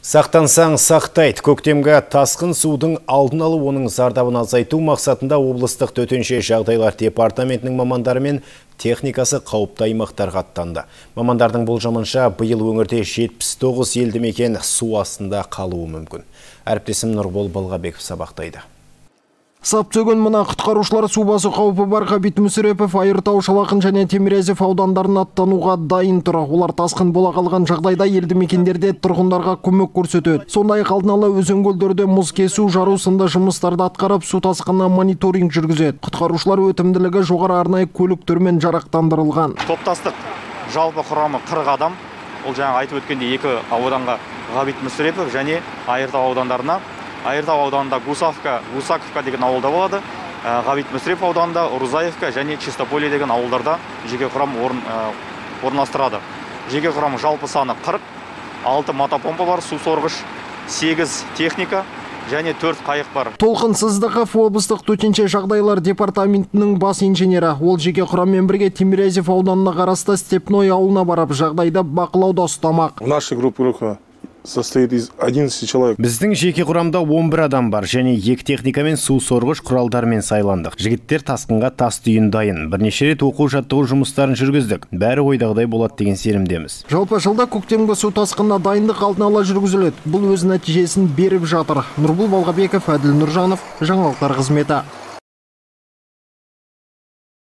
Сақтансаң сақтайды. Көктемгі тасқын судың алдын алу оның зардабын азайту мақсатында облыстық төтенше жағдайлар департаментінің мамандары мен техникасы қауіпті аймақтарға аттанды. Мамандардың болжамынша биыл өңірде 79 елді мекен су астында қалуы мүмкін. Әріптесім Нұрбол Балғабеков сабақтайды. Сап төгін мына құтқарушылар су басу қаупі бар Ғабит Мүсірепов, Айыртау, Шалақын және Темірезев аудандарын аттануға дайын тұр. Олар тасқын бола қалған жағдайда елді мекендерде тұрғындарға көмек көрсетеді. Сондай алдын ала өзен мұз кесу, жару сынды жұмыстарды атқарып, су тасқынына мониторинг жүргізеді. Құтқарушылар өтімділігі жоғары арнайы көліктермен жарақтандырылған. топтастық жалпы құрамы 40 адам ол жаңа айтып өткендей екі ауданға ғабит мүсірепов және айыртау аудандарына айыртау ауданында гусавка гусаковка деген ауылда болады Ә, ғабит мүсірепов ауданында рузаевка және чистополье деген ауылдарда жеке құрам орын, ә, орналастырады жеке құрам жалпы саны 40 алты мотопомпа бар су сорғыш 8 техника және төрт қайық бар Толқын Сыздықов облыстық төтенше жағдайлар департаментінің бас инженері. Ол жеке құраммен бірге Тимирязев ауданына қарасты Степной ауылына барып, жағдайда бақылауда ұстамақ. Наша группировка состоит из 11 человек. Біздің жеке құрамда 11 адам бар және екі техникамен су сорғыш құралдармен сайландық. Жігіттер тасқынға тас түйін дайын. Бірнеше рет оқу жаттығу жұмыстарын жүргіздік. Бәрі ойдағыдай болады деген сенімдеміз. Жалпы жылда көктемгі су тасқынына дайындық алдын ала жүргізіледі. Бұл өз нәтижесін беріп жатыр. Нұрбол Балғабеков, Әділ Нұржанов, жаңалықтар қызметі.